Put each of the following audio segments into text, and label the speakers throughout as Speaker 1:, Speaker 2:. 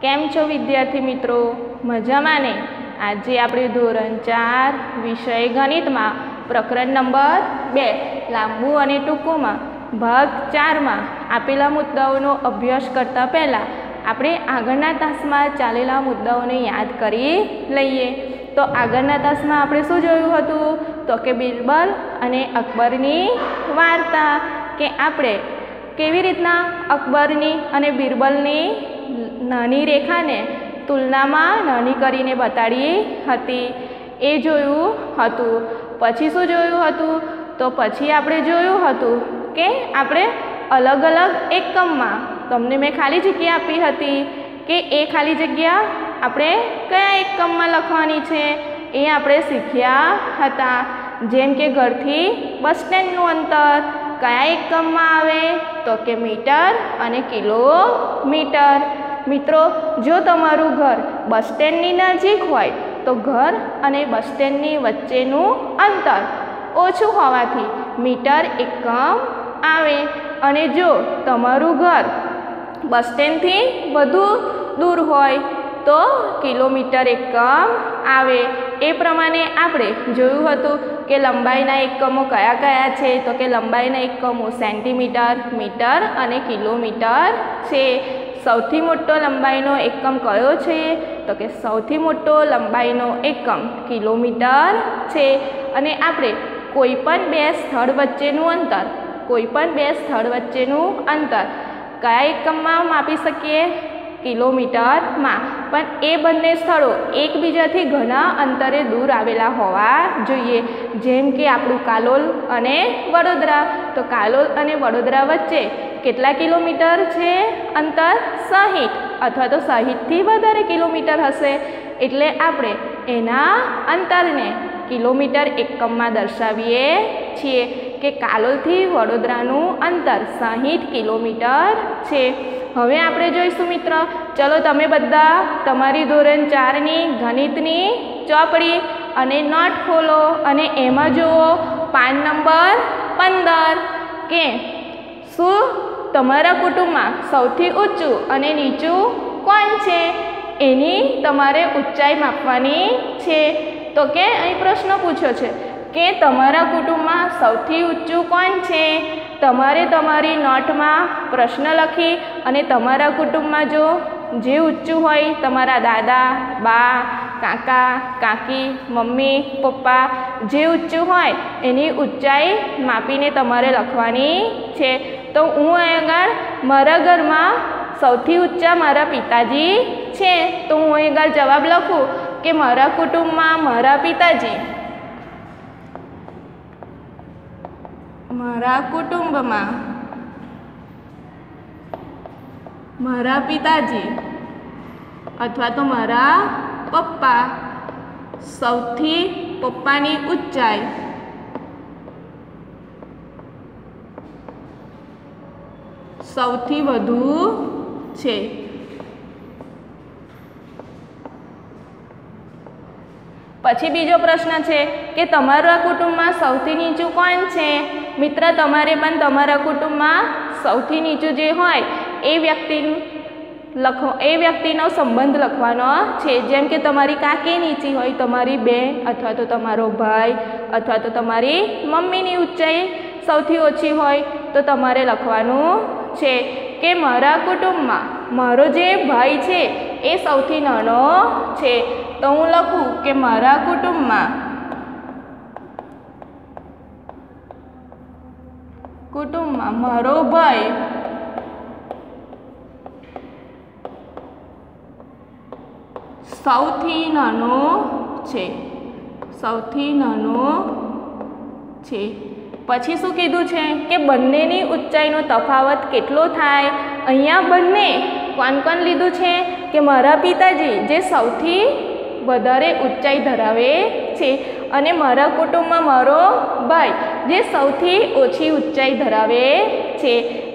Speaker 1: કેમ છો વિદ્યાર્થી મિત્રો? મજામાં ને? આજે આપણે ધોરણ ચાર વિષય ગણિતમાં પ્રકરણ નંબર બે, લાંબુ અને ટૂંકુમાં, ભાગ ચારમાં આપેલા મુદ્દાઓનો અભ્યાસ કરતાં પહેલાં આપણે આગળના તાસમાં ચાલેલા મુદ્દાઓને યાદ કરી લઈએ. તો આગળના તાસમાં આપણે શું જોયું હતું? તો કે બિરબલ અને અકબરની વાર્તા કે આપણે કેવી રીતના અકબરની અને બિરબલની નાની રેખાને તુલનામાં નાની કરીને બતાડી હતી. એ જોયું હતું. પછી શું જોયું હતું? તો પછી આપણે જોયું હતું કે આપણે અલગ અલગ એકમમાં તમને મેં ખાલી જગ્યા આપી હતી કે એ ખાલી જગ્યા આપણે કયા એકમમાં લખવાની છે? એ આપણે શીખ્યા હતા. જેમ કે ઘરથી બસ સ્ટેન્ડનું અંતર કયા એકમમાં આવે તો કે મીટર અને કિલોમીટર. મિત્રો, જો તમારું ઘર બસ સ્ટેન્ડની નજીક હોય, તો ઘર અને બસ સ્ટેન્ડની વચ્ચેનું અંતર ઓછું હોવાથી મીટર એકમ આવે. અને જો તમારું ઘર બસ સ્ટેન્ડથી વધુ દૂર હોય તો કિલોમીટર એકમ આવે. એ પ્રમાણે આપણે જોયું હતું કે લંબાઈના એકમો કયા કયા છે? તો કે લંબાઈના એકમો સેન્ટીમીટર, મીટર અને કિલોમીટર છે. સૌથી મોટો લંબાઈનો એકમ કયો છે? તો કે સૌથી મોટો લંબાઈનો એકમ કિલોમીટર છે. અને આપણે કોઈપણ બે સ્થળ વચ્ચેનું અંતર, કોઈપણ બે સ્થળ વચ્ચેનું અંતર કયા એકમમાં માપી શકીએ? કિલોમીટરમાં. પણ એ બંને સ્થળો એકબીજાથી ઘણા અંતરે દૂર આવેલા હોવા જોઈએ. જેમ કે આપણું કાલોલ અને વડોદરા. તો કાલોલ અને વડોદરા વચ્ચે કેટલા કિલોમીટર છે? અંતર સાહીઠ અથવા તો સાહીઠથી વધારે કિલોમીટર હશે. એટલે આપણે એના અંતરને કિલોમીટર એકમમાં દર્શાવીએ છીએ કે કાલોલથી વડોદરાનું અંતર સાહીઠ કિલોમીટર છે. હવે આપણે જોઈશું મિત્ર. ચલો તમે બધા તમારી ધોરણ ચારની ગણિતની ચોપડી અને નોટ ખોલો અને એમાં જુઓ પાન નંબર પંદર. કે શું તમારા કુટુંબમાં સૌથી ઊંચું અને નીચું કોણ છે? એની તમારે ઊંચાઈ માપવાની છે. તો કે અહીં પ્રશ્ન પૂછ્યો છે કે તમારા કુટુંબમાં સૌથી ઊંચું કોણ છે? તમારે તમારી નોટમાં પ્રશ્ન લખી અને તમારા કુટુંબમાં જો જે ઊંચું હોય, તમારા દાદા, બા, કાકા, કાકી, મમ્મી, પપ્પા જે ઊંચું હોય, એની ઊંચાઈ માપીને તમારે લખવાની છે. તો હું અહીં આગળ મારા ઘરમાં સૌથી ઊંચા મારા પિતાજી છે. તો હું અહીં આગળ જવાબ લખું કે મારા કુટુંબમાં મારા પિતાજી મારા કુટુંબમાં મારા પિતાજી અથવા તો મારા પપ્પા સૌથી પપ્પાની ઊંચાઈ સૌથી વધુ છે. પછી બીજો પ્રશ્ન છે કે તમારા કુટુંબમાં સૌથી નીચું કોણ છે? મિત્ર, તમારે પણ તમારા કુટુંબમાં સૌથી નીચું જે હોય, એ વ્યક્તિ લખો, એ વ્યક્તિનો સંબંધ લખવાનો છે. જેમ કે તમારી કાકી નીચી હોય, તમારી બેન અથવા તો તમારો ભાઈ અથવા તો તમારી મમ્મીની ઊંચાઈ સૌથી ઓછી હોય, તો તમારે લખવાનું છે કે મારા કુટુંબમાં મારો જે ભાઈ છે, એ સૌથી નાનો છે. તો હું લખું કે મારા કુટુંબમાં કુટુંબમાં મારો ભાઈ. સૌથી નાનો છે. સૌથી નાનો છે. પછી શું કીધું છે કે બંનેની ઊંચાઈનો તફાવત કેટલો થાય? અહીંયા બંને કોણ કોણ લીધું છે? કે મારા પિતાજી જે સૌથી વધારે ઊંચાઈ ધરાવે છે. અને મારા કુટુંબમાં મારો ભાઈ. જે સૌથી ઓછી ઊંચાઈ ધરાવે છે.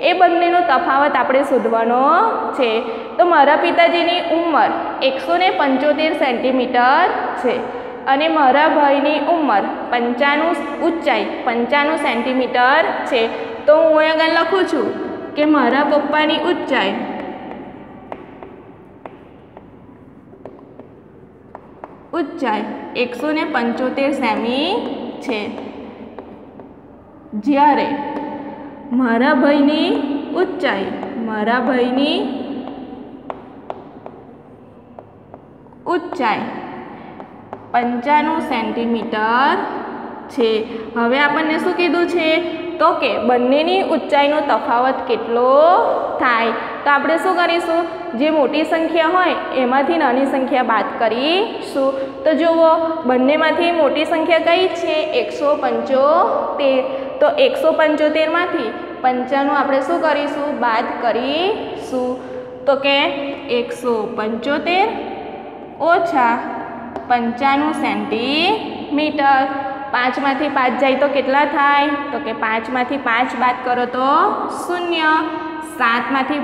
Speaker 1: એ બંનેનો તફાવત આપણે શોધવાનો છે. તો મારા પિતાજીની ઉંમર એકસો ને પંચોતેર સેન્ટીમીટર છે અને મારા ભાઈની ઉંમર પંચાણું ઊંચાઈ પંચાણું સેન્ટીમીટર છે. તો હું આગળ લખું છું કે મારા પપ્પાની ઊંચાઈ ઊંચાઈ એકસો ને પંચોતેર સેમી છે. જ્યારે મારા ભાઈની ઊંચાઈ મારા ભાઈની ઊંચાઈ પંચાણું સેન્ટીમીટર છે. હવે આપણને શું કીધું છે? તો કે બંનેની ઊંચાઈનો તફાવત કેટલો થાય? તો આપણે શું કરીશું? જે મોટી સંખ્યા હોય એમાંથી નાની સંખ્યા બાદ કરીશું. તો જુઓ, બંનેમાંથી મોટી સંખ્યા કઈ છે? એકસો પંચોતેર. તો એકસો પંચોતેરમાંથી પંચાણું આપણે શું કરીશું? બાદ કરીશું. તો કે એકસો પંચોતેર ઓછા પંચાણું સેન્ટીમીટર. પાંચમાંથી પાંચ જાય તો કેટલા થાય? તો કે પાંચમાંથી પાંચ બાદ કરો તો શૂન્ય. સાતમાંથી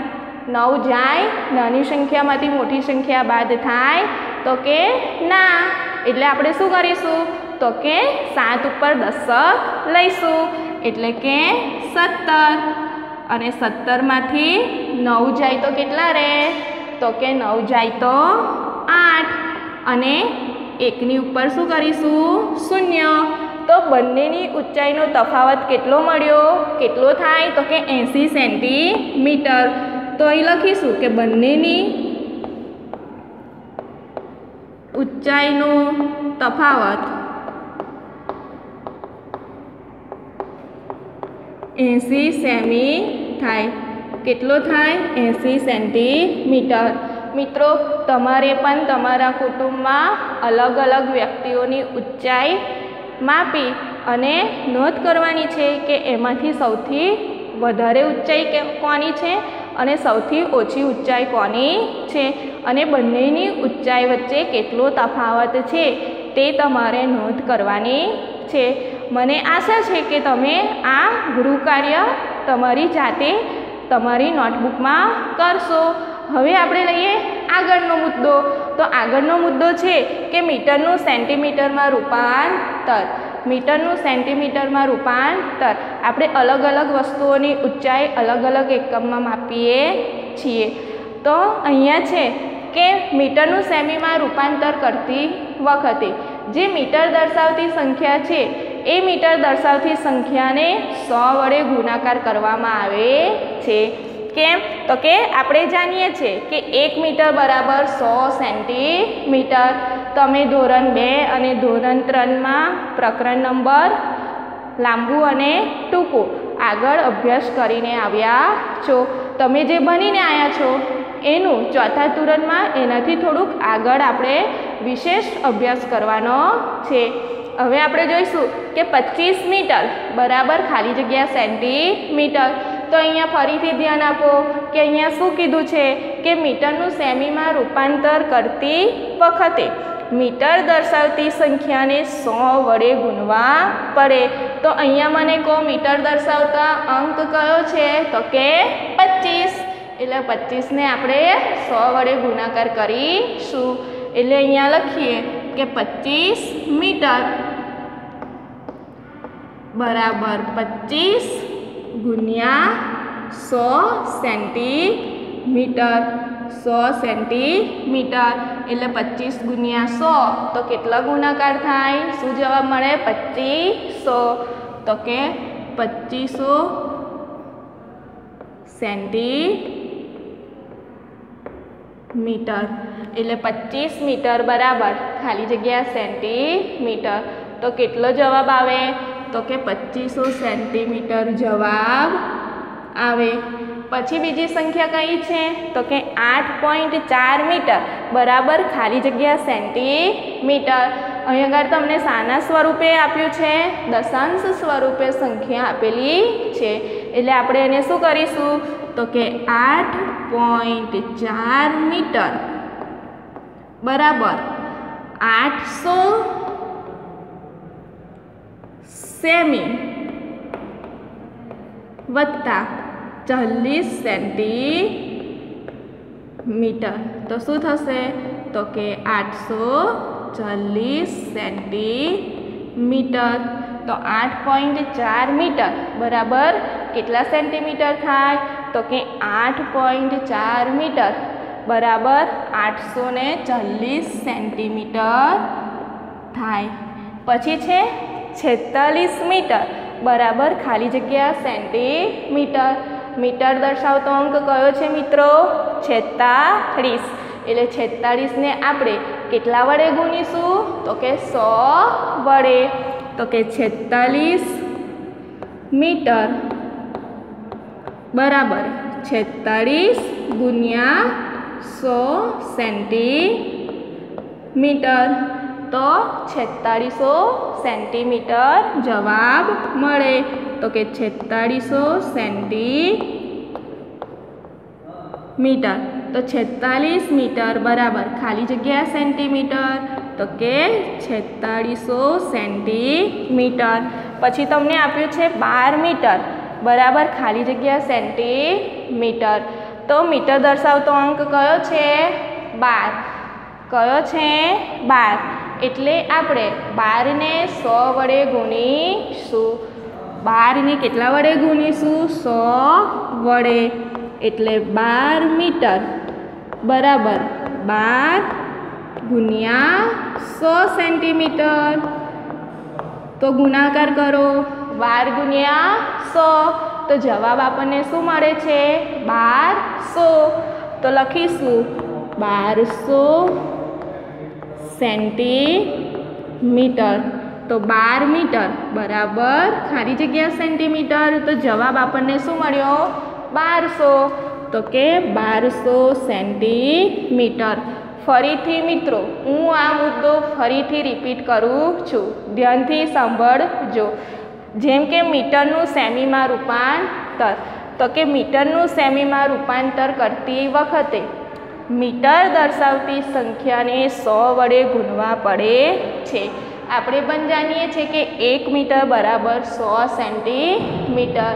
Speaker 1: નવ જાય, નાની સંખ્યામાંથી મોટી સંખ્યા બાદ થાય, તો કે ના. એટલે આપણે શું કરીશું? તો કે સાત ઉપર દશક લઈશું. એટલે કે સત્તર. અને સત્તરમાંથી નવ જાય તો કેટલા રહે તો કે નવ જાય તો આઠ. અને એકની ઉપર શું કરીશું? શૂન્ય. તો બંનેની ઊંચાઈનો તફાવત કેટલો મળ્યો? કેટલો થાય? તો કે એંસી સેન્ટીમીટર. તો અહીં લખીશું કે બંનેની ઊંચાઈનો તફાવત એંસી સેમી થાય. કેટલો થાય? એંસી સેન્ટીમીટર. મિત્રો, તમારે પણ તમારા કુટુંબમાં અલગ અલગ વ્યક્તિઓની ઊંચાઈ માપી અને નોંધ કરવાની છે કે એમાંથી સૌથી વધારે ઊંચાઈ કોની છે અને સૌથી ઓછી ઊંચાઈ કોની છે અને બંનેની ઊંચાઈ વચ્ચે કેટલો તફાવત છે તે તમારે નોંધ કરવાની છે. મને આશા છે કે તમે આ ગૃહકાર્ય તમારી જાતે તમારી નોટબુકમાં કરશો. હવે આપણે લઈએ આગળનો મુદ્દો. તો આગળનો મુદ્દો છે કે મીટરનું સેન્ટીમીટરમાં રૂપાંતર. મીટરનું સેન્ટીમીટરમાં રૂપાંતર. આપણે અલગ અલગ વસ્તુઓની ઊંચાઈ અલગ અલગ એકમમાં માપીએ છીએ. તો અહીંયા છે કે મીટરનું સેમીમાં રૂપાંતર કરતી વખતે જે મીટર દર્શાવતી સંખ્યા છે એ મીટર દર્શાવતી સંખ્યાને સો વડે ગુણાકાર કરવામાં આવે છે. કેમ? તો કે આપણે જાણીએ છીએ કે એક મીટર બરાબર સો સેન્ટીમીટર. તમે ધોરણ બે અને ધોરણ ત્રણમાં પ્રકરણ નંબર લાંબુ અને ટૂંકું આગળ અભ્યાસ કરીને આવ્યા છો. તમે જે બનીને આવ્યા છો, એનું ચોથા ધોરણમાં એનાથી થોડુંક આગળ આપણે વિશેષ અભ્યાસ કરવાનો છે. હવે આપણે જોઈશું કે પચીસ મીટર બરાબર ખાલી જગ્યા સેન્ટીમીટર. તો અહીંયા ફરીથી ધ્યાન આપો કે અહીંયા શું કીધું છે કે મીટરનું સેમીમાં રૂપાંતર કરતી વખતે મીટર દર્શાવતી સંખ્યાને સો વડે ગુણવા પડે. તો અહીંયા મને કહો મીટર દર્શાવતા અંક કયો છે? તો કે પચીસ. એટલે પચીસને આપણે સો વડે ગુણાકાર કરીશું. એટલે અહીંયા લખીએ કે પચીસ મીટર બરાબર પચીસ ગુણ્યા સો સેન્ટીમીટર. સો સેન્ટીમીટર એટલે પચીસ ગુણ્યા સો. તો કેટલા ગુણાકાર થાય? શું જવાબ મળે? પચીસો. તો કે પચીસો સેન્ટીમીટર. એટલે પચીસ મીટર બરાબર. ખાલી જગ્યા સેન્ટીમીટર. તો કેટલો જવાબ આવે? તો કે પચીસો સેન્ટીમીટર જવાબ આવે. પછી બીજી સંખ્યા કઈ છે? તો કે આઠ પોઈન્ટ ચાર મીટર, બરાબર ખાલી જગ્યા સેન્ટીમીટર. અહીં આગળ તમને સાના સ્વરૂપે આપ્યું છે, દશાંશ સ્વરૂપે સંખ્યા આપેલી છે. એટલે આપણે એને શું કરીશું? તો કે આઠ પોઈન્ટ ચાર મીટર, બરાબર. આઠસો સેમી વત્તા ચાલીસ સેન્ટીમીટર. તો શું થશે? તો કે આઠસો ચાલીસ સેન્ટીમીટર. તો આઠ પોઈન્ટ ચાર મીટર. બરાબર? કેટલા સેન્ટીમીટર થાય? તો કે આઠ પોઈન્ટ ચાર મીટર. બરાબર? આઠસો ચાલીસ સેન્ટીમીટર થાય. પછી છે છેતાલીસ મીટર. બરાબર, ખાલી જગ્યા સેન્ટીમીટર. મીટર દર્શાવતો અંક કયો છે મિત્રો? છેતાળીસ. એટલે છેતાળીસને આપણે કેટલા વડે ગુણીશું? તો કે સો વડે. તો કે છેતાલીસ મીટર. બરાબર, છેતાળીસ ગુણ્યા સો સેન્ટીમીટર. તો છેતાળીસો સેન્ટીમીટર જવાબ મળે. તો કે છેતાળીસો સેન્ટીમીટર. તો છેતાલીસ મીટર બરાબર ખાલી જગ્યા સેન્ટીમીટર. તો કે છેતાળીસો સેન્ટીમીટર. પછી તમને આપ્યું છે બાર મીટર. બરાબર ખાલી જગ્યા સેન્ટીમીટર. તો મીટર દર્શાવતો અંક કયો છે? બાર. કયો છે? બાર. એટલે આપણે બારને સો વડે ગુણીશું. બારને કેટલા વડે ગુણીશું? સો વડે. એટલે બાર મીટર બરાબર બાર ગુણ્યા સો સેન્ટીમીટર. તો ગુણાકાર કરો. બાર ગુણ્યા સો. તો જવાબ આપણને શું મળે છે? બારસો. તો લખીશું બારસો સેન્ટીમીટર. તો બાર મીટર, બરાબર? ખાલી જગ્યા સેન્ટીમીટર. તો જવાબ આપણને શું મળ્યો? બારસો. તો કે બારસો સેન્ટીમીટર. ફરીથી મિત્રો, હું આ મુદ્દો ફરીથી રિપીટ કરું છું. ધ્યાનથી સાંભળજો. જેમ કે મીટરનું સેમીમાં રૂપાંતર. તો કે મીટરનું સેમીમાં રૂપાંતર કરતી વખતે મીટર દર્શાવતી સંખ્યાને સો વડે ગુણવા પડે છે. આપણે પણ જાણીએ છીએ કે એક મીટર બરાબર સો સેન્ટીમીટર.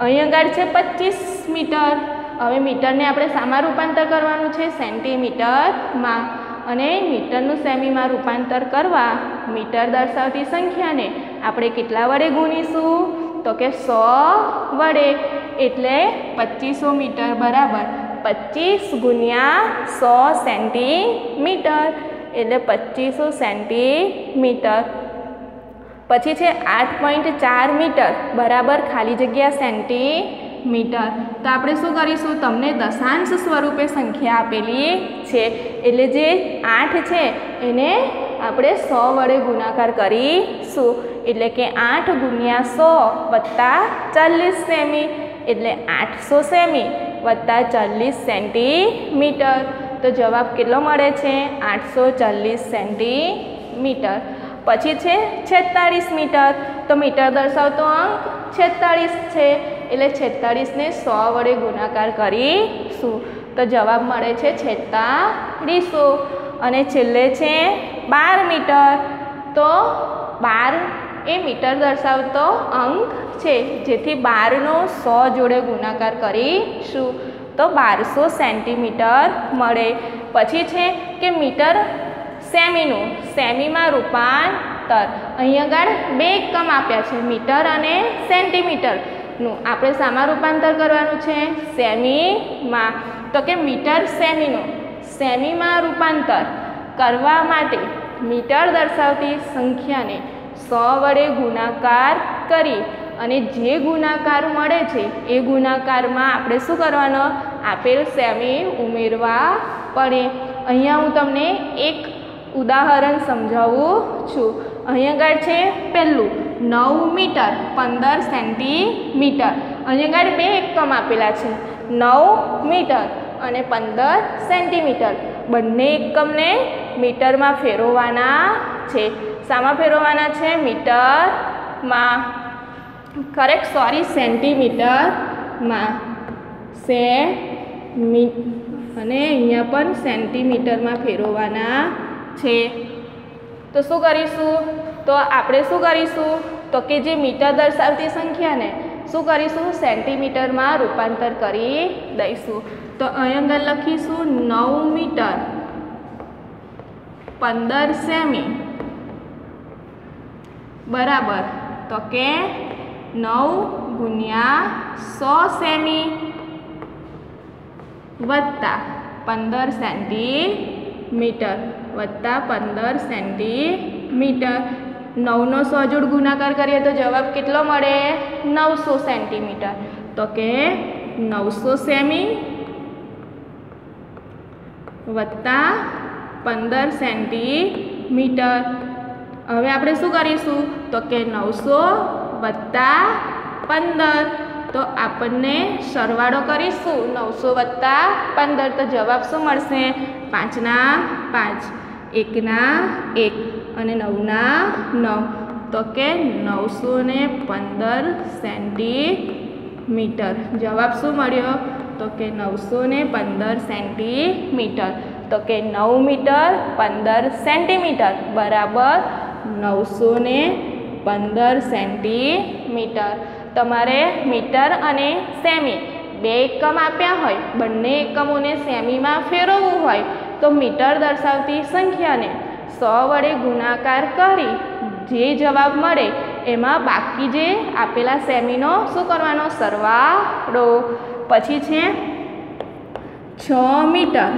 Speaker 1: અહીં આગળ છે પચીસ મીટર. હવે મીટરને આપણે સામાં રૂપાંતર કરવાનું છે સેન્ટીમીટરમાં. અને મીટરનું સેમીમાં રૂપાંતર કરવા મીટર દર્શાવતી સંખ્યાને આપણે કેટલા વડે ગુણીશું? તો કે સો વડે. એટલે પચીસો મીટર બરાબર. પચીસ ગુણ્યા સો સેન્ટીમીટર. એટલે પચીસો સેન્ટીમીટર. પછી છે આઠ પોઈન્ટ ચાર મીટર, બરાબર ખાલી જગ્યા સેન્ટીમીટર. તો આપણે શું કરીશું? તમને દશાંશ સ્વરૂપે સંખ્યા આપેલી છે. એટલે જે આઠ છે, એને આપણે સો વડે ગુણાકાર કરીશું. એટલે કે આઠ ગુણ્યા સો વત્તા ચાલીસ સેમી. એટલે આઠસો સેમી. વત્તા ચાલીસ સેન્ટીમીટર. તો જવાબ કેટલો મળે છે? આઠસો ચાલીસ સેન્ટીમીટર. પછી છે છેતાળીસ મીટર. તો મીટર દર્શાવતો અંક છેતાળીસ છે. એટલે છેતાળીસને સો વડે ગુણાકાર કરીશું. તો જવાબ મળે છે છેતાળીસો. અને છેલ્લે છે બાર મીટર. તો બાર એ મીટર દર્શાવતો અંક છે, જેથી બારનો સો જોડે ગુણાકાર કરીશું તો બારસો સેન્ટીમીટર મળે. પછી છે કે મીટર સેમીનું, સેમીમાં રૂપાંતર. અહીં આગળ બે એકમ આપ્યા છે, મીટર અને સેન્ટીમીટરનું આપણે શામાં રૂપાંતર કરવાનું છે? સેમીમાં. તો કે મીટર સેમીનું, સેમીમાં રૂપાંતર કરવા માટે મીટર દર્શાવતી સંખ્યાને સો વડે ગુણાકાર કરી. અને જે ગુણાકાર મળે છે, એ ગુણાકારમાં આપણે શું કરવાનો? આપેલ સેમી ઉમેરવા પડે. અહીંયા હું તમને એક ઉદાહરણ સમજાવું છું. અહીંયા આગળ છે પહેલું, નવ મીટર, પંદર સેન્ટીમીટર. અહીંયા આગળ બે એકમ આપેલા છે. નવ મીટર અને પંદર સેન્ટીમીટર. બંને એકમને મીટરમાં ફેરવવાના છે. શામાં ફેરવવાના છે? મીટરમાં કરેક્ટ સોરી સેન્ટીમીટરમાં સે મી. અને અહીંયા પણ સેન્ટીમીટરમાં ફેરવવાના છે. તો શું કરીશું? તો આપણે શું કરીશું? તો કે જે મીટર દર્શાવતી સંખ્યાને શું કરીશું? સેન્ટીમીટરમાં રૂપાંતર કરી દઈશું. તો અહીં અંદર લખીશું નવ મીટર પંદર સેમી. બરાબર. તો કે નવ ગુણ્યા સો સેમી વત્તા પંદર સેન્ટીમીટર. વત્તા પંદર સેન્ટીમીટર. મીટર નવનો સો જોડ ગુણાકાર કરીએ તો જવાબ કેટલો મળે? નવસો સેન્ટીમીટર. તો કે નવસો સેમી વત્તા પંદર સેન્ટીમીટર. હવે આપણે શું કરીશું? તો કે નવસો વત્તા પંદર. તો આપણને સરવાળો કરીશું. નવસો વત્તા પંદર. તો જવાબ શું મળશે? પાંચના પાંચ. એકના એક અને નવના નવ. તો કે નવસો ને પંદર સેન્ટીમીટર. જવાબ શું મળ્યો? તો કે નવસો ને પંદર સેન્ટીમીટર. તો કે નવ મીટર પંદર સેન્ટીમીટર. બરાબર? નવસો ને પંદર સેન્ટીમીટર. તમારે મીટર અને સેમી બે એકમ આપ્યા હોય, બંને એકમોને સેમીમાં ફેરવવું હોય, તો મીટર દર્શાવતી સંખ્યાને સો વડે ગુણાકાર કરી જે જવાબ મળે એમાં બાકી જે આપેલા સેમીનો શું કરવાનો? સરવાળો. પછી છે છ મીટર.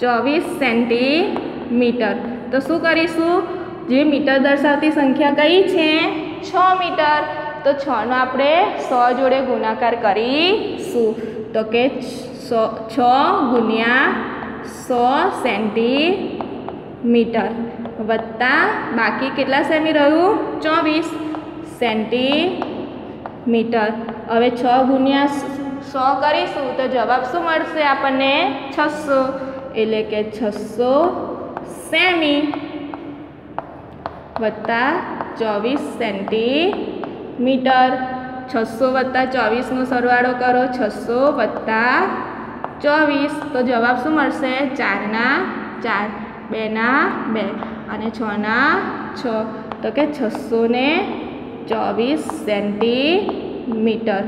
Speaker 1: ચોવીસ સેન્ટીમીટર. તો શું કરીશું? જે મીટર દર્શાવતી સંખ્યા કઈ છે? છ મીટર. તો છનો આપણે સો જોડે ગુણાકાર કરીશું. તો કે સો છ ગુણ્યા સો સેન્ટીમીટર વત્તા બાકી કેટલા સેમી રહ્યું? ચોવીસ સેન્ટીમીટર. હવે છ ગુણ્યા સો કરીશું તો જવાબ શું મળશે આપણને? છસો. એટલે કે છસો સેમી વત્તા ચોવીસ સેન્ટીમીટર. છસો વત્તા ચોવીસનો સરવાળો કરો. છસો વત્તા ચોવીસ. તો જવાબ શું મળશે? ચારના ચાર. બેના બે. અને છના છ. તો કે છસો ને ચોવીસ સેન્ટીમીટર.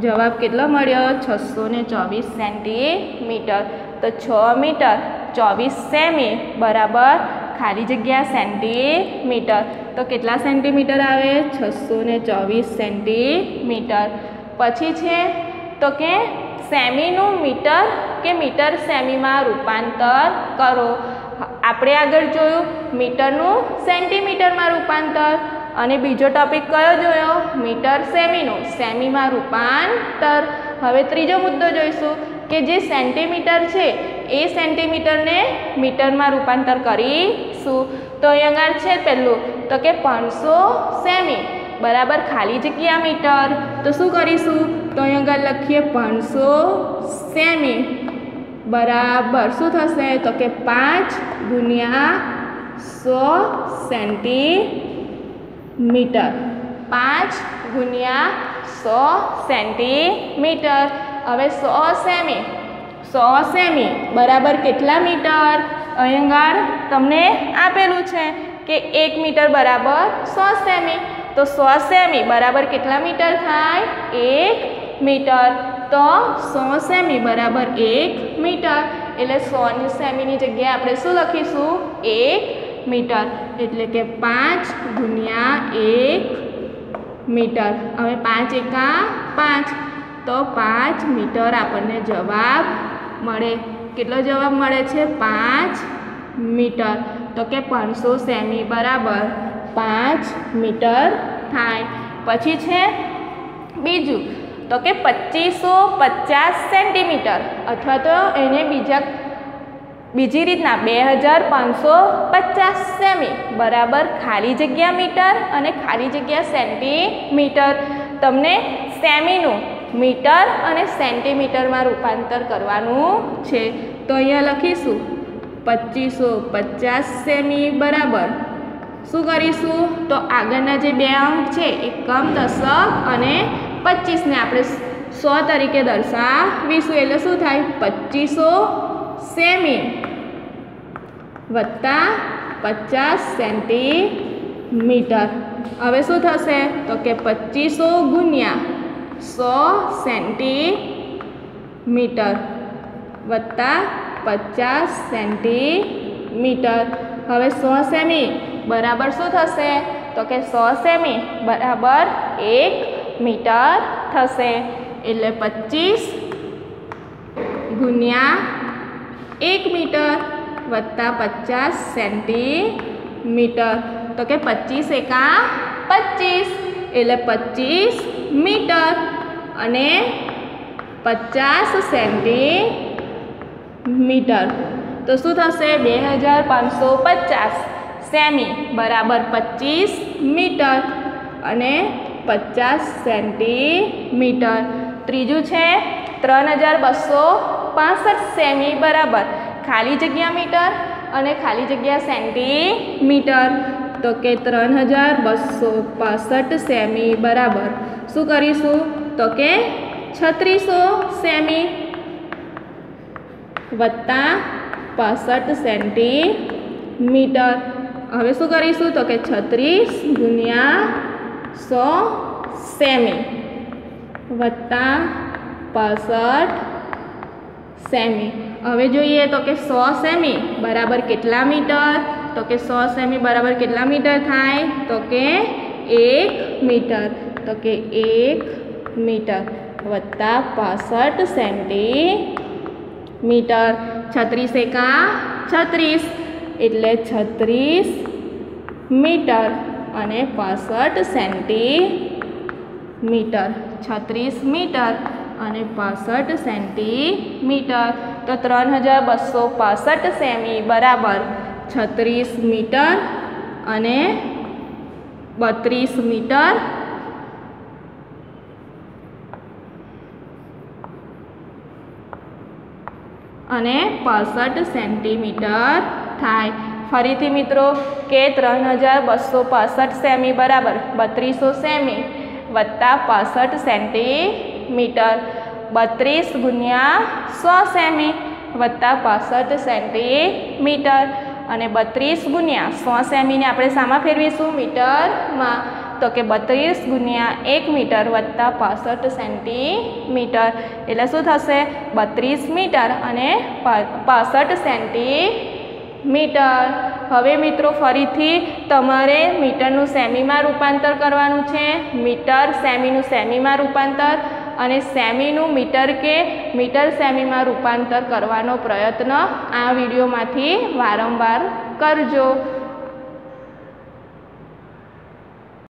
Speaker 1: જવાબ કેટલો મળ્યો? છસો ને ચોવીસ સેન્ટીમીટર. તો છ મીટર. ચોવીસ સેમી બરાબર ખાલી જગ્યા સેન્ટીમીટર. તો કેટલા સેન્ટીમીટર આવે? છસો ને ચોવીસ સેન્ટીમીટર. પછી છે, તો કે સેમીનું મીટર કે મીટર સેમીમાં રૂપાંતર કરો. આપણે આગળ જોયું, મીટરનું સેન્ટીમીટરમાં રૂપાંતર. અને બીજો ટોપિક કયો જોયો? મીટર સેમીનું, સેમીમાં રૂપાંતર. હવે ત્રીજો મુદ્દો જોઈશું. કે જે સેન્ટીમીટર છે, એ સેન્ટીમીટરને મીટરમાં રૂપાંતર કરીશું. તો અહીં આગળ છે પહેલું, તો કે પાંચસો સેમી, બરાબર ખાલી જગ્યા મીટર. તો શું કરીશું? તો અહીં આગળ લખીએ પાંચસો સેમી, બરાબર શું થશે? તો કે પાંચ ગુણ્યા સો સેન્ટીમીટર. પાંચ ગુણ્યા સો સેન્ટીમીટર. હવે સો સેમી. સો સેમી. બરાબર કેટલા મીટર? અહીં તમને આપેલું છે કે એક મીટર બરાબર સો સેમી. તો સો સેમી બરાબર કેટલા મીટર થાય? એક મીટર. તો સો સેમી બરાબર એક મીટર. એટલે સોની સેમીની જગ્યાએ આપણે શું લખીશું? એક મીટર. એટલે કે પાંચ ગુણ્યા એક મીટર. હવે પાંચ એકા પાંચ. તો પાંચ મીટર આપણને જવાબ મળે. કેટલો જવાબ મળે છે? પાંચ મીટર. તો કે પાંચસો સેમી બરાબર પાંચ મીટર થાય. પછી છે બીજું. તો કે પચીસો પચાસ સેન્ટીમીટર. અથવા તો એને બીજા બીજી રીતના બે હજાર પાંચસો પચાસ સેમી. બરાબર ખાલી જગ્યા મીટર અને ખાલી જગ્યા સેન્ટીમીટર. તમને સેમીનું મીટર અને સેન્ટીમીટરમાં રૂપાંતર કરવાનું છે. તો અહીંયા લખીશું, પચીસો પચાસ સેમી બરાબર. શું કરીશું? તો આગળના જે બે અંક છે, એકમ, દશક અને પચીસને આપણે સો તરીકે દર્શાવીશું. એટલે શું થાય? પચીસો સેમી વત્તા પચાસ સેન્ટીમીટર. હવે શું થશે? તો કે પચીસો ગુણ્યા સો સેન્ટીમીટર વત્તા પચાસ સેન્ટીમીટર. હવે સો સેમી, બરાબર શું થશે? તો કે સો સેમી બરાબર એક મીટર થશે. એટલે પચીસ ગુણ્યા એક મીટર વત્તા પચાસ સેન્ટીમીટર. તો કે પચીસ એકા પચીસ. એટલે પચીસ મીટર અને પચાસ સેન્ટીમીટર. તો શું થશે? બે હજાર પાંચસો પચાસ. સેમી બરાબર પચીસ મીટર અને પચાસ સેન્ટીમીટર. ત્રીજું છે ત્રણ હજાર બસો પાસઠ સેમી બરાબર. ખાલી જગ્યા મીટર અને ખાલી જગ્યા સેન્ટીમીટર. તો કે ત્રણ હજાર બસો પાસઠ સેમી બરાબર. શું કરીશું? તો કે છત્રીસો સેમી વત્તા પાસઠ સેન્ટીમીટર. હવે શું કરીશું? તો કે છત્રીસ ગુણ્યા સો સેમી વત્તા પાસઠ સેમી. હવે જોઈએ તો કે સો સેમી બરાબર કેટલા મીટર? તો કે સો સેમી બરાબર કેટલા મીટર થાય? તો કે એક મીટર. તો કે એક મીટર વત્તા પાસઠ સેન્ટીમીટર. છત્રીસ એકા છત્રીસ. એટલે છત્રીસ મીટર અને પાસઠ સેન્ટીમીટર. છત્રીસ મીટર અને પાસઠ સેન્ટીમીટર. તો ત્રણ હજાર બસો પાસઠ સેમી બરાબર. છત્રીસ મીટર અને બત્રીસ મીટર. અને પાસઠ સેન્ટીમીટર થાય. ફરીથી મિત્રો, કે ત્રણ હજાર બસો પાસઠ સેમી બરાબર, બત્રીસો સેમી વત્તા પાસઠ સેન્ટીમીટર. બત્રીસ ગુણ્યા સો સેમી વત્તા પાસઠ સેન્ટીમીટર. અને બત્રીસ ગુણ્યા સો સેમીને આપણે શામાં ફેરવીશું મીટરમાં. તો કે બત્રીસ ગુણ્યા એક મીટર વત્તા પાસઠ સેન્ટીમીટર. એટલે શું થશે? બત્રીસ મીટર અને પાસઠ સેન્ટીમીટર. હવે મિત્રો ફરીથી તમારે મીટરનું સેમીમાં રૂપાંતર કરવાનું છે. મીટર સેમીનું સેમીમાં રૂપાંતર. અને સેમીનું મીટર કે મીટર સેમીમાં રૂપાંતર કરવાનો પ્રયત્ન આ વિડીયોમાંથી વારંવાર કરજો.